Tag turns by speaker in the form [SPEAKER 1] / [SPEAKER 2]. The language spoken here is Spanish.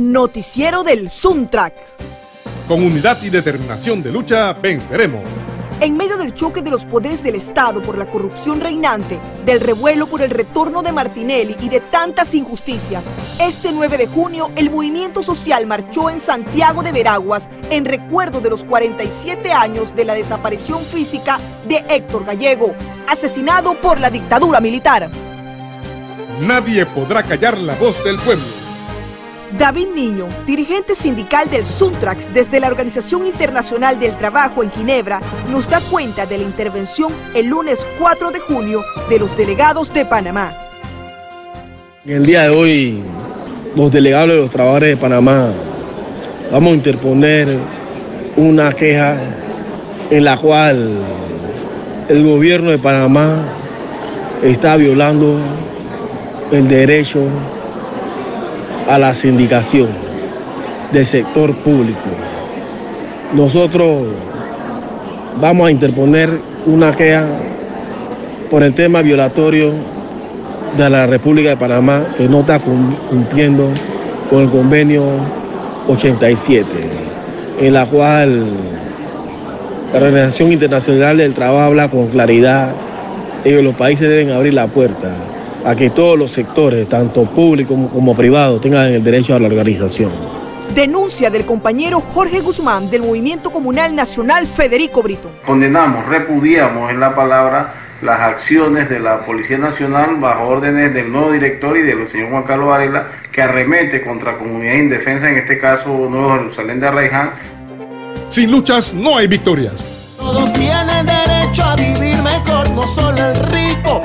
[SPEAKER 1] Noticiero del Suntrack.
[SPEAKER 2] Con unidad y determinación de lucha venceremos.
[SPEAKER 1] En medio del choque de los poderes del Estado por la corrupción reinante, del revuelo por el retorno de Martinelli y de tantas injusticias, este 9 de junio el movimiento social marchó en Santiago de Veraguas en recuerdo de los 47 años de la desaparición física de Héctor Gallego, asesinado por la dictadura militar.
[SPEAKER 2] Nadie podrá callar la voz del pueblo.
[SPEAKER 1] David Niño, dirigente sindical del Suntrax desde la Organización Internacional del Trabajo en Ginebra, nos da cuenta de la intervención el lunes 4 de junio de los delegados de Panamá.
[SPEAKER 3] En el día de hoy, los delegados de los trabajadores de Panamá vamos a interponer una queja en la cual el gobierno de Panamá está violando el derecho a la sindicación del sector público. Nosotros vamos a interponer una queja por el tema violatorio de la República de Panamá que no está cumpliendo con el convenio 87, en la cual la Organización Internacional del Trabajo habla con claridad de que los países deben abrir la puerta a que todos los sectores, tanto públicos como, privados, tengan el derecho a la organización.
[SPEAKER 1] Denuncia del compañero Jorge Guzmán del Movimiento Comunal Nacional Federico Brito.
[SPEAKER 4] Condenamos, repudiamos en la palabra las acciones de la Policía Nacional bajo órdenes del nuevo director y del señor Juan Carlos Varela que arremete contra comunidad indefensa, en este caso Nuevo Jerusalén de Arraiján.
[SPEAKER 2] Sin luchas no hay victorias.
[SPEAKER 5] Todos tienen derecho a vivir mejor, no solo el rico,